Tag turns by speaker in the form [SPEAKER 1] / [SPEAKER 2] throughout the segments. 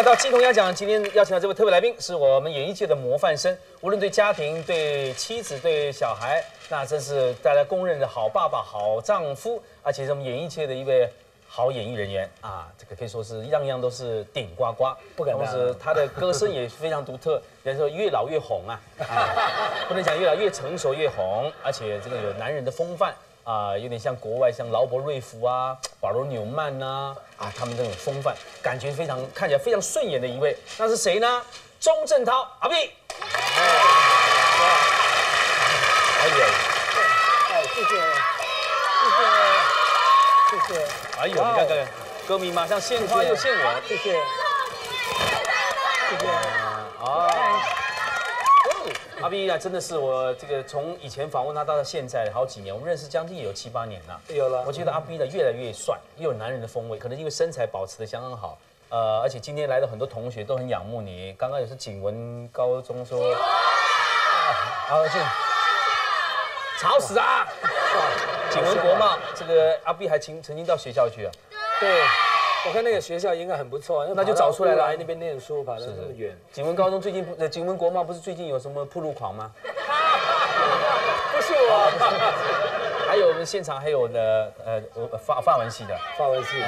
[SPEAKER 1] 来到金童鸭讲，今天邀请到这位特别来宾，是我们演艺界的模范生，无论对家庭、对妻子、对小孩，那真是大家公认的好爸爸、好丈夫，而且是我们演艺界的一位好演艺人员啊，这个可以说是样样都是顶呱呱，
[SPEAKER 2] 不敢当
[SPEAKER 1] 同时他的歌声也非常独特，人家说越老越红啊，啊 不能讲越老越成熟越红，而且这个有男人的风范。啊，有点像国外，像劳勃瑞福啊、保罗纽曼呐、啊，他们这种风范，感觉非常看起来非常顺眼的一位，那是谁呢？钟镇涛，阿碧。哎呀，
[SPEAKER 2] 哎，谢谢，谢谢，谢谢，
[SPEAKER 1] 哎呦，你看看，歌迷马上献花又献吻，
[SPEAKER 2] 谢谢，谢谢，
[SPEAKER 1] 啊。阿 B 啊，真的是我这个从以前访问他到现在好几年，我们认识将近也有七八年了。
[SPEAKER 2] 有了
[SPEAKER 1] 我觉得阿 B 呢越来越帅，又有男人的风味，可能因为身材保持的相当好。呃，而且今天来的很多同学都很仰慕你。刚刚也是景文高中说，啊，去吵死啊！景文国贸，这个阿 B 还曾曾经到学校去啊。
[SPEAKER 2] 对，我看那个学校应该很不错，
[SPEAKER 1] 那就找出来了。
[SPEAKER 2] 来那边念书，跑到那么远，
[SPEAKER 1] 景文高中最近不，呃，景文国贸不是最近有什么铺路狂吗？
[SPEAKER 2] 不是我，
[SPEAKER 1] 还有我们现场还有的呃我法法文系的，
[SPEAKER 2] 法文系的，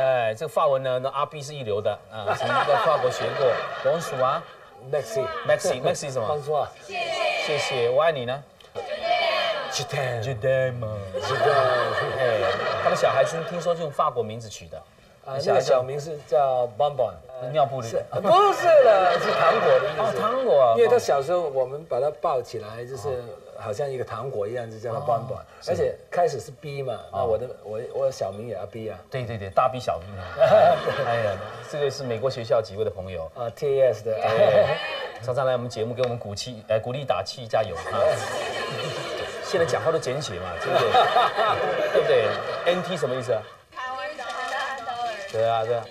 [SPEAKER 1] 哎，这个法文呢，那阿 B 是一流的啊，曾经在法国学过。王叔啊。
[SPEAKER 2] Maxi，Maxi
[SPEAKER 1] Maxi 什么？
[SPEAKER 2] 帮？助啊，
[SPEAKER 1] 谢谢，我爱你呢。
[SPEAKER 2] 去天
[SPEAKER 1] ，Je t'aime。
[SPEAKER 2] 是的，
[SPEAKER 1] 哎，他的小孩子听说是用法国名字取的，
[SPEAKER 2] 啊，那个小名是叫 Bonbon，
[SPEAKER 1] 尿布的。
[SPEAKER 2] 是不是了，是糖果的意
[SPEAKER 1] 哦，
[SPEAKER 2] 思。
[SPEAKER 1] 糖果啊。
[SPEAKER 2] 因为他小时候我们把他抱起来，就是好像一个糖果一样，就叫他 Bonbon，而且开始是 B 嘛，那我的我我的小名也要 B 啊，
[SPEAKER 1] 对对对，大 B 小 B 呢。哎呀，这个是美国学校几位的朋友，
[SPEAKER 2] 啊 TAS 的，
[SPEAKER 1] 哎，常常来我们节目给我们鼓气，哎，鼓励打气，加油啊！现在讲话都简写嘛，对不对？对不对？NT 什么意思啊？对啊，对啊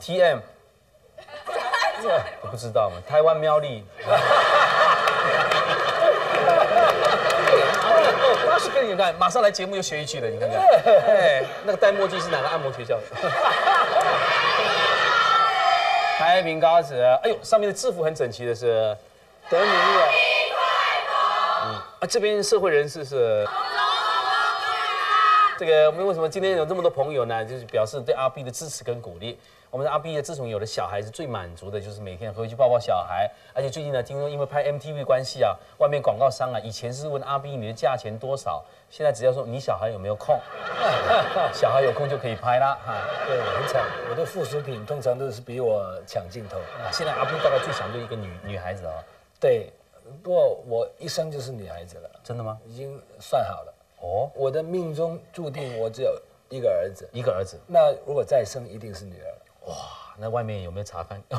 [SPEAKER 1] LA，，TM，我不知道嘛，台湾苗栗。那是跟你看，马上来节目又学一句了，你看看，哎，那个戴墨镜是哪个按摩学校的？太平高子，哎呦，上面的制服很整齐的是，
[SPEAKER 2] 得名了，
[SPEAKER 1] 啊，这边社会人士是。这个我们为什么今天有这么多朋友呢？就是表示对阿 B 的支持跟鼓励。我们的阿 B 呢，自从有了小孩子，最满足的就是每天回去抱抱小孩。而且最近呢，听说因为拍 MTV 关系啊，外面广告商啊，以前是问阿 B 你的价钱多少，现在只要说你小孩有没有空，小孩有空就可以拍啦哈。
[SPEAKER 2] 对，很惨，我的附属品通常都是比我抢镜头，
[SPEAKER 1] 啊现在阿 B 大概最想就一个女女孩子哦，
[SPEAKER 2] 对，不过我一生就是女孩子了，
[SPEAKER 1] 真的吗？
[SPEAKER 2] 已经算好了，
[SPEAKER 1] 哦，
[SPEAKER 2] 我的命中注定我只有一个儿子，
[SPEAKER 1] 一个儿子，
[SPEAKER 2] 那如果再生一定是女儿。
[SPEAKER 1] 哇，那外面有没有查看？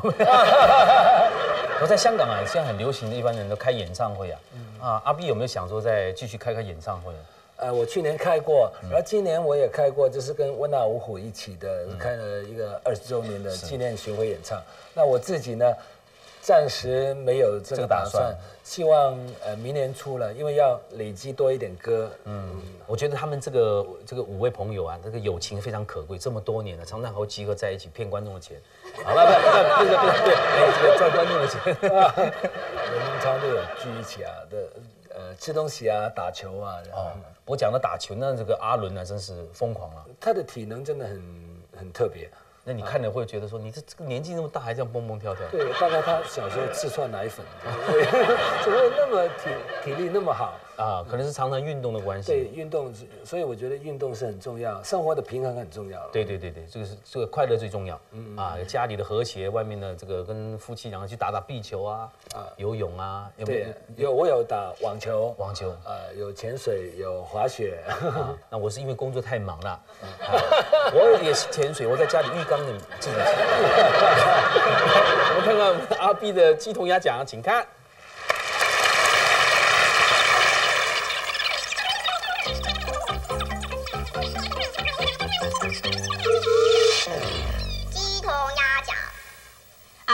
[SPEAKER 1] 我在香港啊，现在很流行的，一般人都开演唱会啊。啊，阿 B 有没有想说再继续开开演唱会？
[SPEAKER 2] 呃，我去年开过，
[SPEAKER 1] 嗯
[SPEAKER 2] 然后今年我也开过，就是跟温拿五虎一起的，开了一个二十周年的纪念巡回演唱。那我自己呢，暂时没有这
[SPEAKER 1] 这个打
[SPEAKER 2] 算
[SPEAKER 1] 算，
[SPEAKER 2] 希望呃明年出了，因为要累积多一点歌。
[SPEAKER 1] 嗯，我觉得他们这个这个五位朋友啊，这个友情非常可贵，这么多年了，常常还会集合在一起骗观众的钱。好了，不不不不不不，赚观众的钱。
[SPEAKER 2] 我们常常都有聚一起啊的，呃，吃东西啊，打球啊。
[SPEAKER 1] 哦，我讲的打球，那这个阿伦呢，真是疯狂了。
[SPEAKER 2] 他的体能真的很很特别。
[SPEAKER 1] 那你看着会觉得说，你这这个年纪那么大，还这样蹦蹦跳跳。
[SPEAKER 2] 对，大概他小时候吃串奶粉，对 怎么会那么体体力那么好？
[SPEAKER 1] 啊，可能是常常运动的关系。
[SPEAKER 2] 对，运动是，所以我觉得运动是很重要，生活的平衡很重要。
[SPEAKER 1] 对对对对，这个是这个快乐最重要。嗯啊，家里的和谐，外面的这个跟夫妻两个去打打壁球啊，游泳啊，有没有
[SPEAKER 2] 对，有我有打网球，
[SPEAKER 1] 网球？
[SPEAKER 2] 呃，有潜水，有滑雪，
[SPEAKER 1] 啊，那我是因为工作太忙了，啊我也是潜水，我在家里浴缸里自己潜。我们看看我们阿 B 的鸡同鸭讲，请看。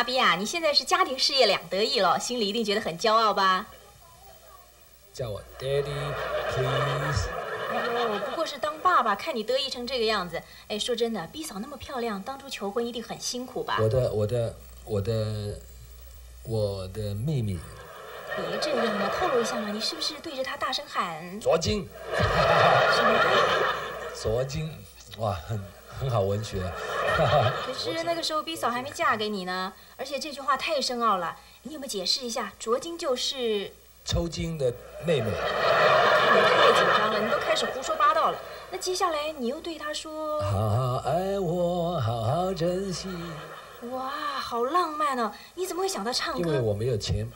[SPEAKER 3] 阿 B 啊，你现在是家庭事业两得意了，心里一定觉得很骄傲吧？
[SPEAKER 2] 叫我 Daddy please。
[SPEAKER 3] 哎呦，不过是当爸爸，看你得意成这个样子。哎，说真的，B 嫂那么漂亮，当初求婚一定很辛苦吧？
[SPEAKER 2] 我的我的我的我的秘密，
[SPEAKER 3] 别这样嘛，透露一下嘛，你是不是对着她大声喊
[SPEAKER 2] 卓金，
[SPEAKER 3] 什么？
[SPEAKER 2] 左金，哇，很很好文学。
[SPEAKER 3] 可是那个时候 B 嫂还没嫁给你呢，而且这句话太深奥了，你有没有解释一下？卓金就是……
[SPEAKER 2] 抽筋的妹妹，
[SPEAKER 3] 你太紧张了，你都开始胡说八道了。那接下来你又对她说
[SPEAKER 2] 好好爱我，好好珍惜，：“
[SPEAKER 3] 哇，好浪漫哦！你怎么会想到唱歌？
[SPEAKER 2] 因为我没有钱。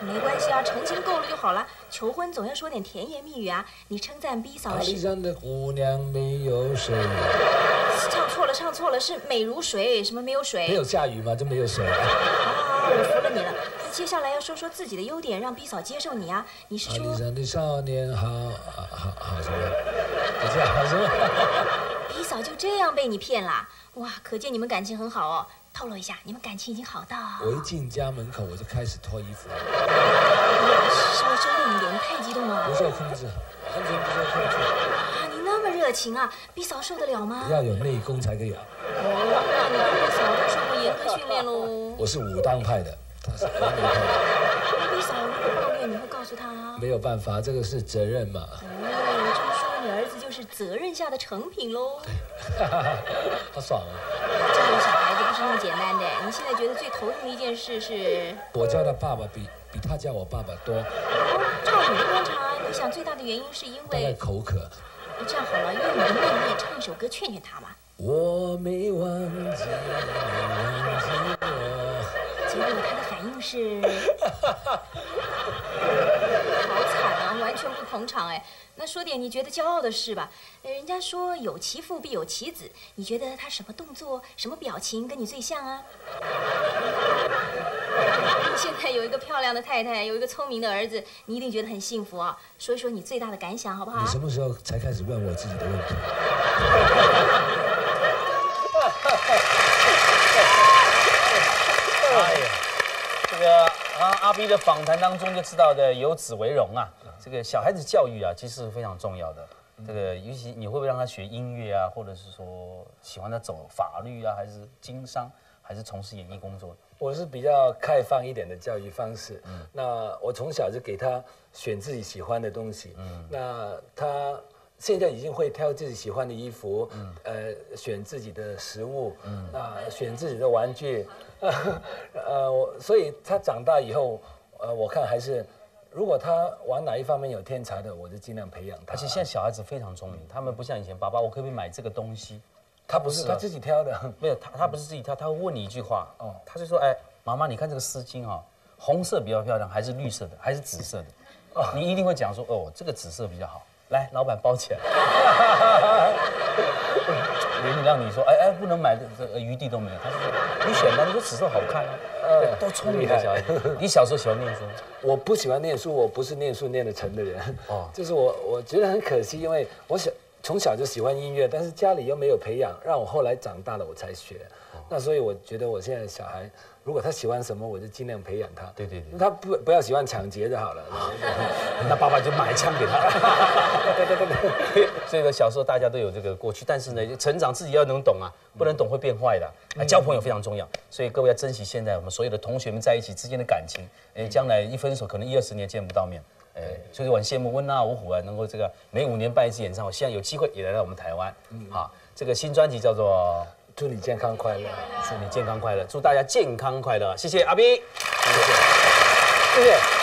[SPEAKER 3] 没关系啊，成亲够了就好了。求婚总要说点甜言蜜语啊。你称赞 B 嫂
[SPEAKER 2] 阿里
[SPEAKER 3] 是
[SPEAKER 2] 山的姑娘没有水，
[SPEAKER 3] 唱错了，唱错了，是美如水，什么没有水？
[SPEAKER 2] 没有下雨吗，就没有水。
[SPEAKER 3] 好，我服了你了。那接下来要说说自己的优点，让 B 嫂接受你啊。你是说
[SPEAKER 2] 山的少年好，好好好什么？就这样好什么
[SPEAKER 3] ？B 嫂就这样被你骗了？哇，可见你们感情很好哦。透露一下，你们感情已经好到……
[SPEAKER 2] 我一进家门口我就开始脱衣服，
[SPEAKER 3] 稍微收敛一点，你太激动了
[SPEAKER 2] 不。受控制，完全不受控制。
[SPEAKER 3] 热情啊比嫂受得了吗？
[SPEAKER 2] 要有内功才可以啊。
[SPEAKER 3] 哦，那你跟 B 嫂都受过严格训练喽。
[SPEAKER 2] 我是武当派的，他是峨眉派的，
[SPEAKER 3] 那比嫂如果抱怨，你会告诉他？
[SPEAKER 2] 没有办法，这个是责任嘛。
[SPEAKER 3] 哦，这么说，你儿子就是责任下的成品喽。
[SPEAKER 2] 好爽啊！
[SPEAKER 3] 教育小孩子不是那么简单的。你现在觉得最头痛的一件事是？
[SPEAKER 2] 我叫他爸爸比比他叫我爸爸多，
[SPEAKER 3] 哦，照你的观察，你想最大的原因是因为……
[SPEAKER 2] 口渴。
[SPEAKER 3] 这样好了，用你的魅力唱一首歌劝劝他嘛。
[SPEAKER 2] 我没忘记，没忘记我。
[SPEAKER 3] 结果他的反应是，捧场哎。那说点你觉得骄傲的事吧。呃人家说有其父必有其子，你觉得他什么动作、什么表情跟你最像啊？现在有一个漂亮的太太，有一个聪明的儿子，你一定觉得很幸福啊。说一说你最大的感想好不好
[SPEAKER 2] 你？什么时候才开始问我自己的问题？
[SPEAKER 1] 哎呀，这个啊阿 B 的访谈当中就知道的有子为荣啊，这个小孩子教育啊其实是非常重要的。这个尤其你会不会让他学音乐啊，或者是说喜欢他走法律啊，还是经商，还是从事演艺工作？
[SPEAKER 2] 我是比较开放一点的教育方式。嗯那我从小就给他选自己喜欢的东西。嗯那他现在已经会挑自己喜欢的衣服，嗯呃，选自己的食物，嗯那选自己的玩具，呃，我所以他长大以后，呃，我看还是。如果他往哪一方面有天才的，我就尽量培养他。
[SPEAKER 1] 而且现在小孩子非常聪明，他们不像以前，爸爸我可不可以买这个东西？
[SPEAKER 2] 他不是他自己挑的，
[SPEAKER 1] 没有，他他不是自己挑，他会问你一句话，哦，他就说，哎，妈妈，你看这个丝巾哈、红色比较漂亮，还是绿色的，还是紫色的？哦，你一定会讲说，哦，这个紫色比较好。来，老板包起来。连让你说，哎哎，不能买的这个余地都没有。他说，你选吧，你说紫色好看啊，呃，都聪明的小孩。你小时候喜欢念书？
[SPEAKER 2] 我不喜欢念书，我不是念书念得成的人。
[SPEAKER 1] 哦
[SPEAKER 2] 哦，就是我，我觉得很可惜，因为我小从小就喜欢音乐，但是家里又没有培养，让我后来长大了我才学。那所以我觉得我现在的小孩，如果他喜欢什么，我就尽量培养他。
[SPEAKER 1] 对对对
[SPEAKER 2] 他不不要喜欢抢劫就好了。
[SPEAKER 1] 那爸爸就买枪给他。对对对对。这个 小时候大家都有这个过去，但是呢，成长自己要能懂啊，不能懂会变坏的。啊，交朋友非常重要，所以各位要珍惜现在我们所有的同学们在一起之间的感情。哎，将来一分手，可能一二十年见不到面。哎，所以我很羡慕温娜五虎啊，能够这个每五年办一次演唱会，希望有机会也来到我们台湾。好，这个新专辑叫做
[SPEAKER 2] 祝你健康快乐，《
[SPEAKER 1] 祝你健康快乐》，祝大家健康快乐，谢谢阿 B。
[SPEAKER 2] 谢谢。